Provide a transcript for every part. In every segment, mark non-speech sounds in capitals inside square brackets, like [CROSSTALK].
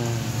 Mm.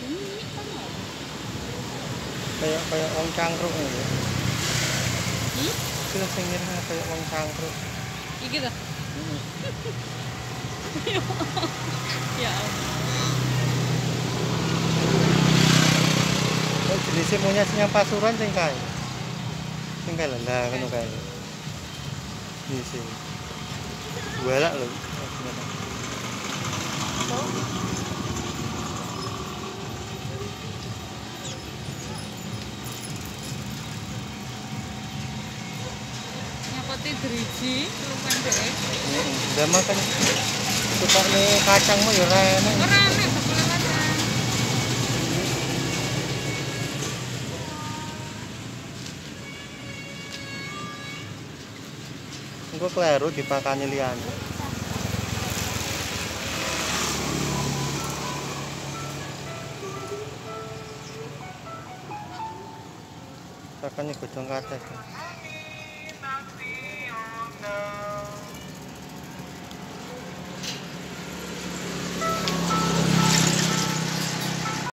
Ini? Kayak kayak wong cangkruk. Hmm? Itu sing ngira kayak wong cangkruk. Iki dah. [LAUGHS] Ya Allah. Jenisnya monyet yang pasuran sing kae. Sing kae lah ngono kae. Iya sih. Walak lho. Nyapoti driji, deh. Udah makan suka nih kacang mau ya enak. Engko kleru dipakani liyane. Pakane godhong kates.